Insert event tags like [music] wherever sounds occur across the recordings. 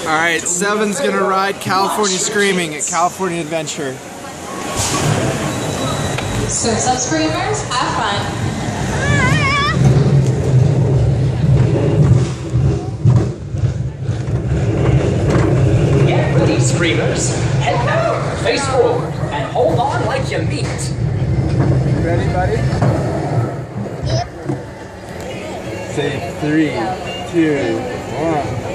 All right, Seven's gonna ride California Screamin' at California Adventure. Surf's up, screamers. Have fun. Get ready, screamers. Head down, face forward, and hold on like you mean it. Ready, buddy? Yep. Say three, two, one.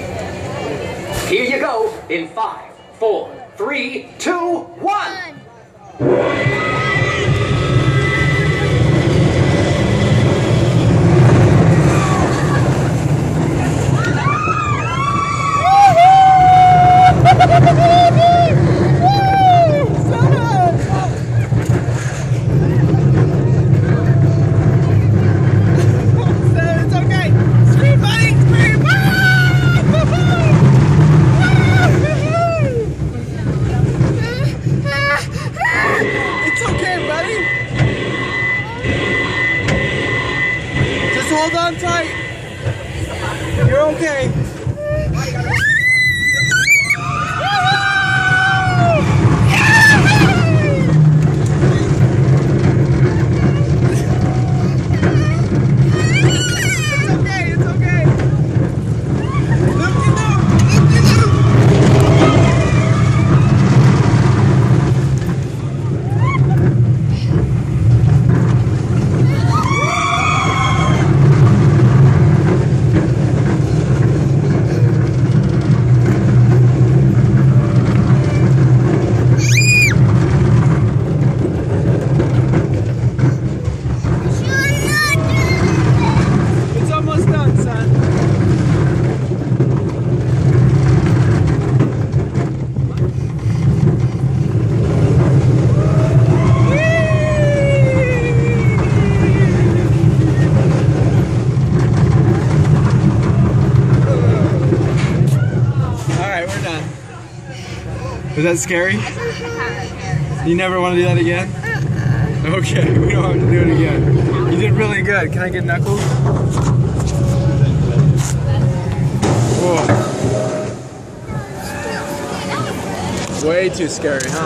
Here you go in five, four, three, two, one. It's okay. Scream, buddy. Scream. It's okay, buddy. Just hold on tight. You're okay. Right, we're done. Was that scary? You never want to do that again? Okay, [laughs] we don't have to do it again. You did really good. Can I get knuckles? Whoa. Way too scary, huh?